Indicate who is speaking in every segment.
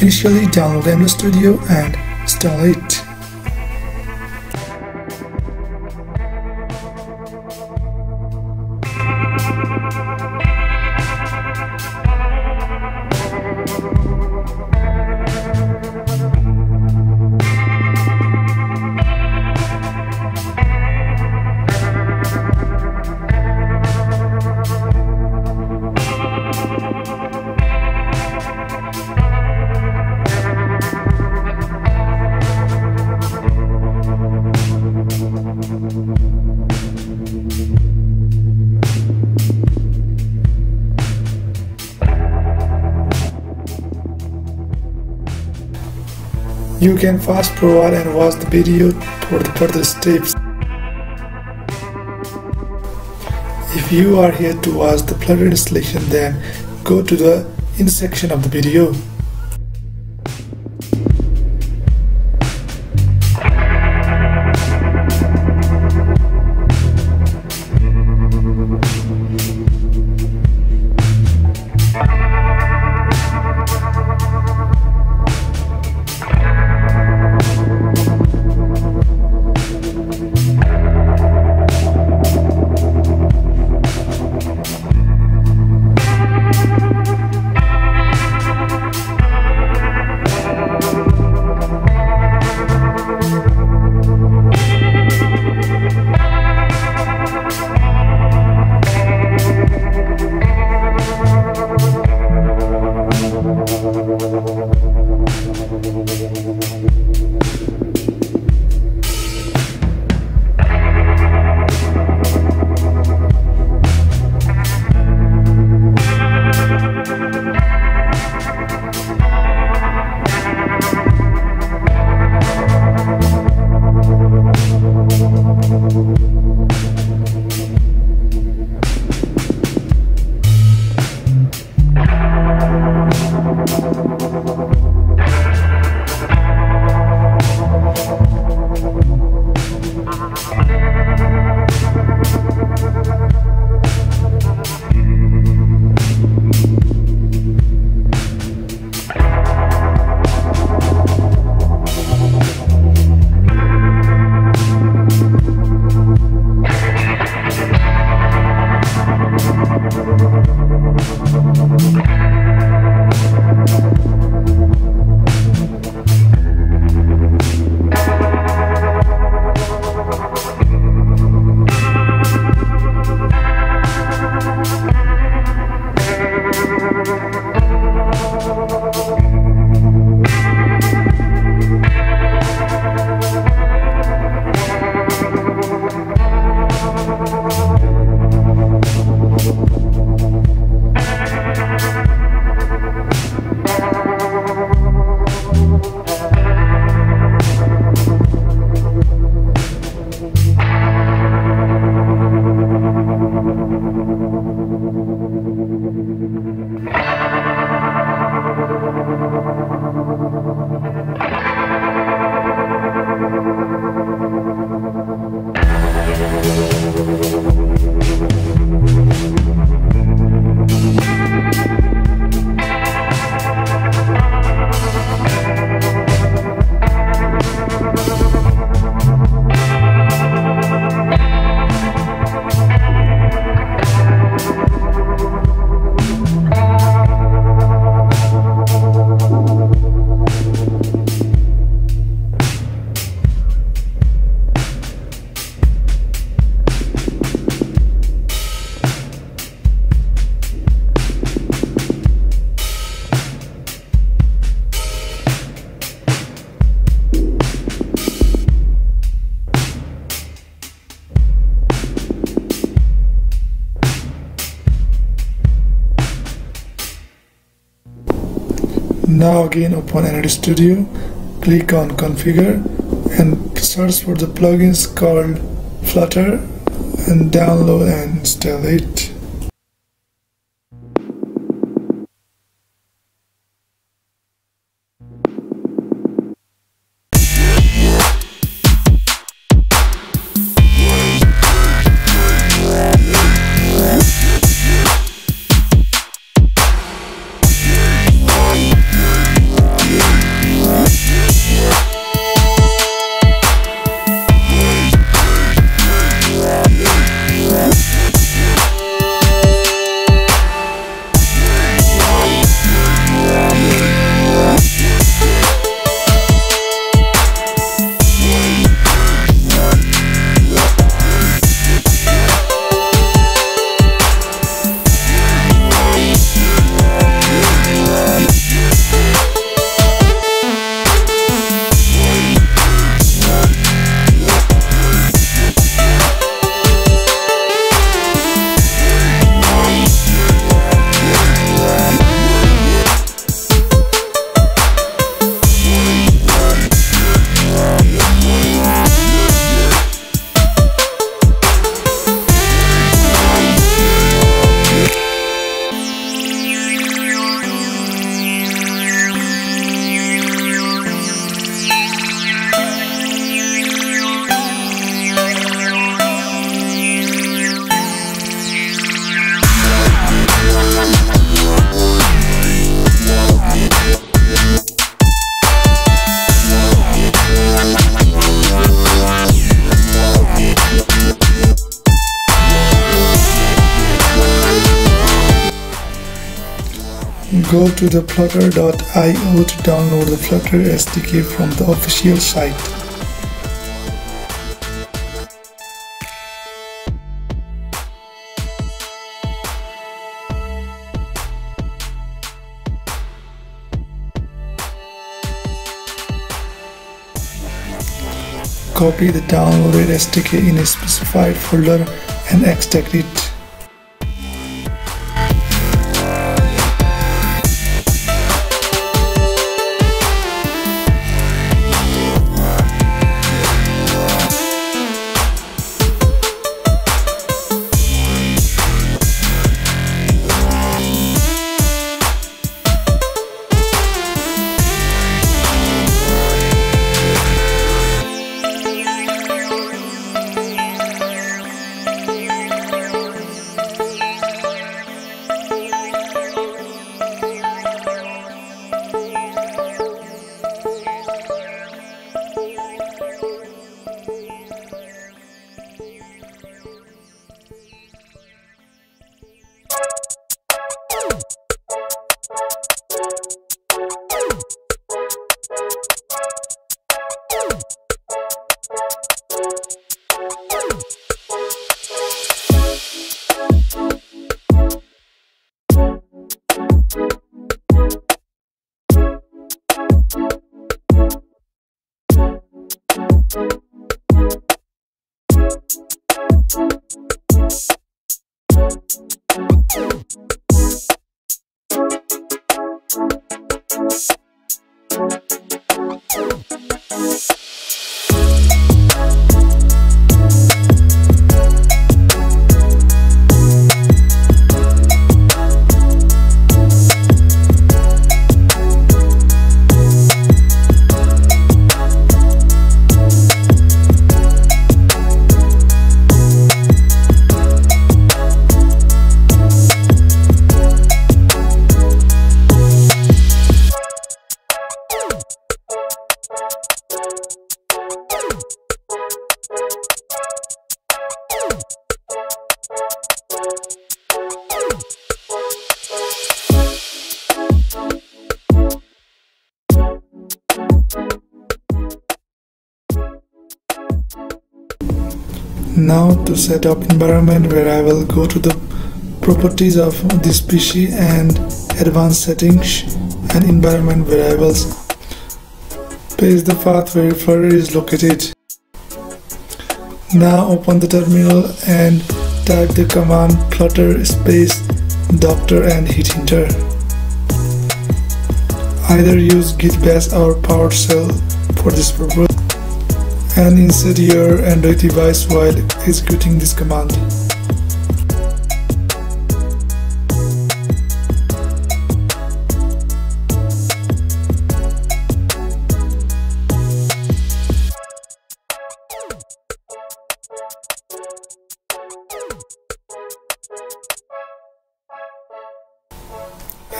Speaker 1: Initially download MS Studio and install it. You can fast forward and watch the video for the further steps. If you are here to watch the Flutter installation then go to the in section of the video. Now again open Android Studio, click on configure and search for the plugins called Flutter and download and install it. Go to the flutter.io to download the Flutter SDK from the official site. Copy the downloaded SDK in a specified folder and extract it. Now to set up environment where I will go to the properties of this species and advanced settings and environment variables. Paste the path where Flutter is located. Now open the terminal and type the command flutter space doctor and hit enter. Either use git bash or PowerShell for this purpose and insert your Android device while executing this command.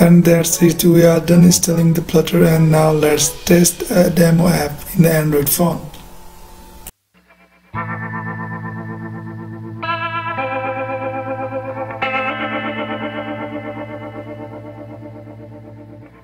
Speaker 1: And that's it, we are done installing the Flutter and now let's test a demo app in the Android phone.